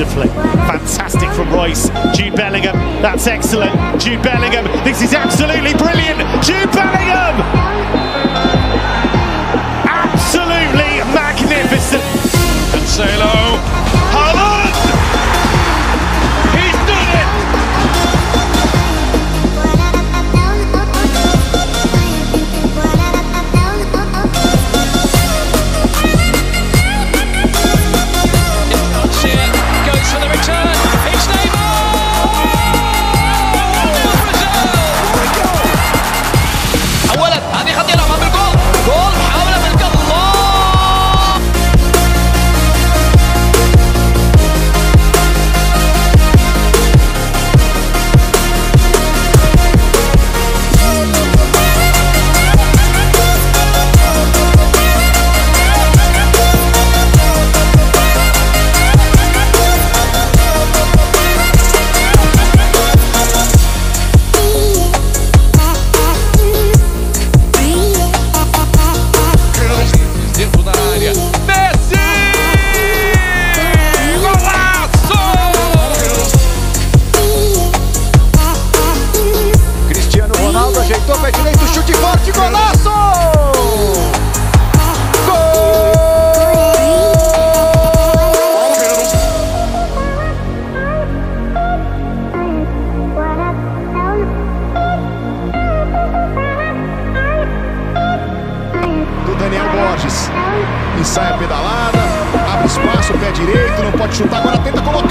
wonderfully. Fantastic from Reus. Jude Bellingham, that's excellent. Jude Bellingham, this is absolutely brilliant. Jude Bellingham! Return. Borges. Ensaia a pedalada, abre espaço, pé direito, não pode chutar, agora tenta colocando!